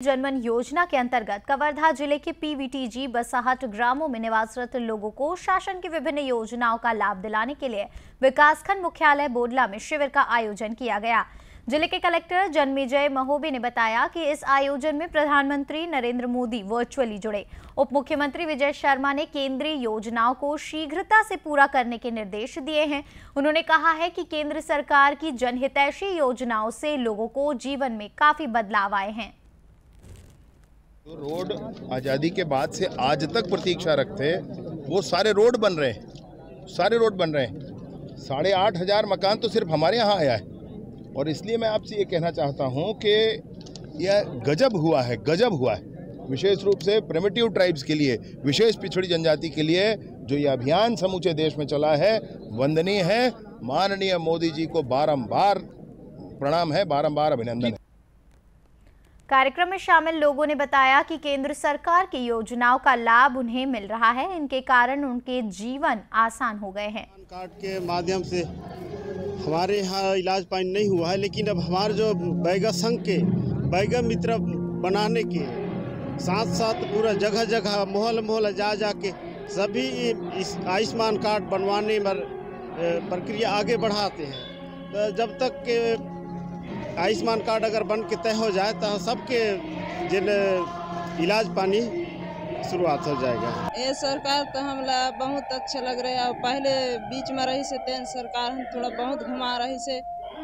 जनमन योजना के अंतर्गत कवर्धा ज़िले के पीवीटीजी बसाहट ग्रामों में निवासरत लोगों को शासन की विभिन्न योजनाओं का लाभ दिलाने के लिए विकासखंड मुख्यालय बोडला में शिविर का आयोजन किया गया। ज़िले के कलेक्टर जन्मेजय महोबे ने बताया कि इस आयोजन में प्रधानमंत्री नरेंद्र मोदी वर्चुअली जुड़े। उप मुख्यमंत्री विजय शर्मा ने केंद्रीय योजनाओं को शीघ्रता से पूरा करने के निर्देश दिए हैं। उन्होंने कहा है कि केंद्र सरकार की जनहितैषी योजनाओं से लोगों को जीवन में काफ़ी बदलाव आए हैं। जो रोड आज़ादी के बाद से आज तक प्रतीक्षा रखते वो सारे रोड बन रहे हैं। सारे रोड बन रहे हैं। साढ़े आठ हज़ार मकान तो सिर्फ़ हमारे यहाँ आया है। और इसलिए मैं आपसे ये कहना चाहता हूँ कि यह गजब हुआ है, गजब हुआ है। विशेष रूप से प्रिमिटिव ट्राइब्स के लिए, विशेष पिछड़ी जनजाति के लिए जो ये अभियान समूचे देश में चला है, वंदनीय है। माननीय मोदी जी को बारंबार प्रणाम है, बारंबार अभिनंदन है। कार्यक्रम में शामिल लोगों ने बताया कि केंद्र सरकार की योजनाओं का लाभ उन्हें मिल रहा है। इनके कारण उनके जीवन आसान हो गए हैं। कार्ड के माध्यम से हमारे यहाँ इलाज पानी नहीं हुआ है, लेकिन अब हमारे जो बैगा संघ के, बैगा मित्र बनाने के साथ साथ पूरा जगह जगह मोहल्ला मोहल्ला जा जा के सभी इस आयुष्मान कार्ड बनवाने पर प्रक्रिया आगे बढ़ाते हैं। तो जब तक के आयुष्मान कार्ड अगर बन के तय हो जाए तो सबके जिन इलाज पानी शुरुआत हो जाएगा। ये सरकार तो हमला बहुत अच्छा लग रहा है। पहले बीच में रही से तेन सरकार, हम थोड़ा बहुत घुमा रही से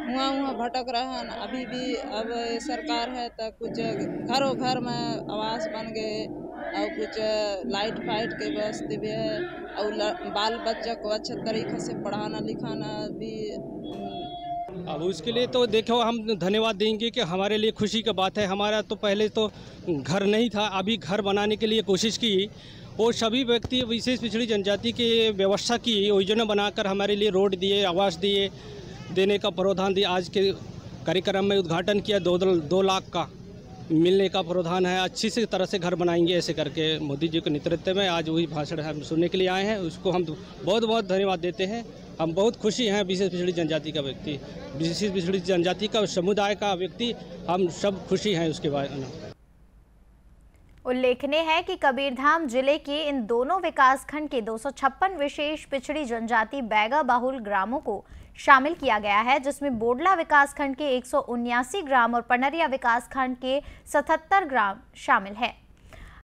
हुआ हुआ भटक रहे हैं। अभी भी अब सरकार है तो कुछ घरों घर में आवास बन गए और कुछ लाइट फाइट के व्यवस्था भी है। और बाल बच्चा को अच्छे तरीके से पढ़ाना लिखाना भी अब उसके लिए तो देखो, हम धन्यवाद देंगे कि हमारे लिए खुशी की बात है। हमारा तो पहले तो घर नहीं था, अभी घर बनाने के लिए कोशिश की। और सभी व्यक्ति, विशेष पिछड़ी जनजाति की व्यवस्था की योजना बनाकर हमारे लिए रोड दिए, आवास दिए, देने का प्रावधान दिया आज के कार्यक्रम में उद्घाटन किया दो दो लाख का। मिलने का प्रावधान है, अच्छी से तरह से घर बनाएँगे ऐसे करके। मोदी जी के नेतृत्व में आज वही भाषण हम सुनने के लिए आए हैं, उसको हम बहुत बहुत धन्यवाद देते हैं। हम बहुत खुशी हैं विशेष पिछड़ी जनजाति का व्यक्ति, विशेष पिछड़ी जनजाति का समुदाय का व्यक्ति, हम सब खुशी हैं उसके बारे में। उल्लेखनीय है कि कबीरधाम ज़िले के इन दोनों विकासखंड के दो सौ छप्पन विशेष पिछड़ी जनजाति बैगा बाहुल ग्रामों को शामिल किया गया है, जिसमें बोडला विकासखंड के एक ग्राम और पनरिया विकासखंड के 77 ग्राम शामिल है।